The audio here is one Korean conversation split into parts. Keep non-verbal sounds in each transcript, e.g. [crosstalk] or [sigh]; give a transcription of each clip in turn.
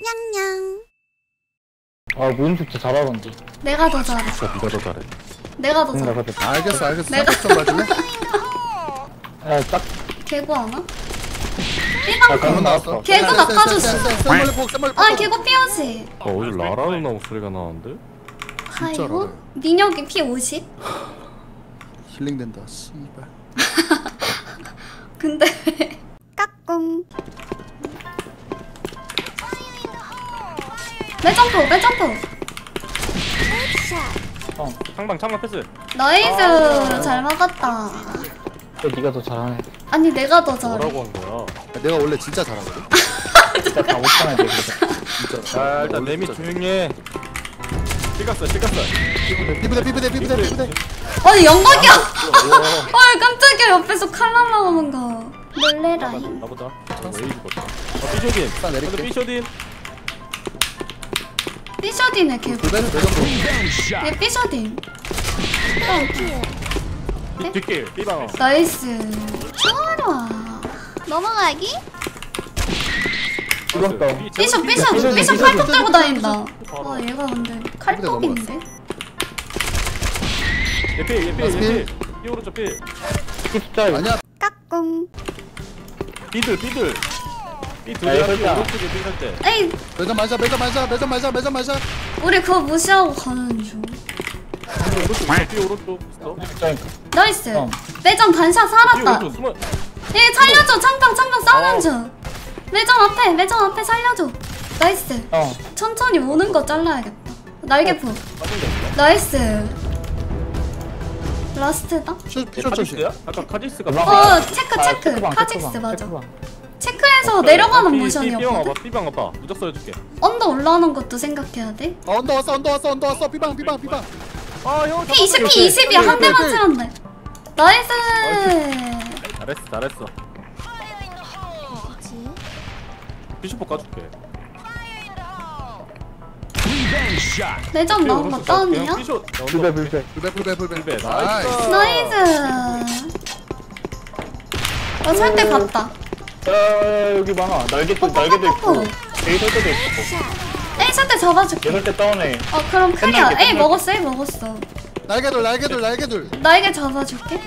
냥냥. 아 모임 진짜 잘하던데 내가 더 잘해. 진짜 네가 더 잘해. 내가 더 잘해. 알겠어 알겠어 내가- 좀 봐줄래? 야딱 개구 하나? 아, 거. 나왔어. 개구 낚아줬어. 아 개구 삐어지. 어, 어디 라라 누나 목소리가 나는데? 아이고. 알아요. 민혁이 피 50? [laughs] 힐링된다 씨발 [laughs] 근데 까꿍. 매점프 매점프. 어. 창방 창방 패스. 나이스 잘 막았다. 근데 네가 더 잘하네 아니 내가 더 잘해. 뭐라고 한 거야? 내가 원래 진짜 잘하거든 [laughs] 진짜 다 못하네 그래서 진짜 자 일단 레미 조용히 해. 찍었어 찍었어. 삐부대 삐부대 삐부대 삐부대 아니 영광이야. 아 [laughs] 깜짝이야 옆에서 칼 날라오는 거. 놀래라잉. 나보다. 어, 왜 죽었다. 어 삐쇼딘. 일단 내릴게. 삐쇼딘. 매점으로 얘 삐셔딘. 뒷- 뒷길 삐방. 나이스. 좋아. 넘어가기? 또 삐셔 삐셔 삐셔, 삐셔 칼톱 들고 다닌다. 와 얘가 근데 칼톱인데? 예필 예필 예필. 삐 오른쪽. 숫자 아니야 까꿍. 삐들 삐들. 오른쪽에 삐살 때. 에이 매점 마자 매점 마자 매점 마자 매점 마자 우리 그거 무시하고 가는 중. 오른쪽 삐 오른쪽 있어. 숫자니까 나이스. 어. 매점 반샷 삐 살았다. 오른쪽 숨어. 얘 살려줘 창방 창방 싸우는 어. 중. 매점 앞에 매점 앞에 살려줘. 나이스. 어 천천히 오는 거 잘라야겠다. 날개포. 빠진? 나이스. 라스트다? 쇼얘쇼 카지스야? 아까 카지스가 올라가. 어 체크 아, 체크. 카직스 맞아. 체크방. 체크해서 내려가는 삐- 삐- 모션이었거든. 삐방 와봐 삐방 와봐 무적 써줄게 언더 올라오는 것도 생각해야 돼. 어 언더 왔어 언더 왔어 언더 왔어 삐방 삐방 삐방 아형 P 20 P 20이야 한 대만. 찔렀네. 나이스. 잘했어 잘했어 비쇼포 까줄게 내점 나온 거 다운이야? 불배 불배 불배 불배 불배 불배, 나이스 나이스. 나이스. 어살 때 봤다. 야 여기 많아 날개도 날개도 있고 에이 설때도 있고 에이 살때 잡아줄게. 얘 설때 다운해 어 그럼 클리어. 끝날게, 에이 끝날게. 먹었어 에이 먹었어. 날개돌 날개돌 날개돌 나에게 잡아줄게.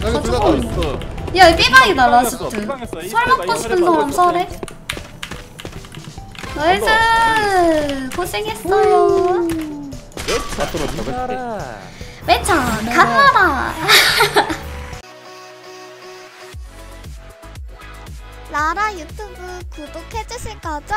날개 둘다 저거 다야이 삐방이다 라스트. 설 먹고 이 싶은 사람 설해. 나이스. 고생했어요. 앞으로 잡을게 매차 간나라. 라라 유튜브 구독해주실 거죠?